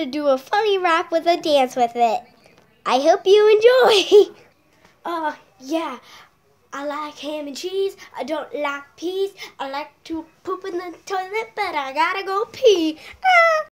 gonna do a funny rap with a dance with it. I hope you enjoy. Uh, yeah. I like ham and cheese. I don't like peas. I like to poop in the toilet, but I gotta go pee.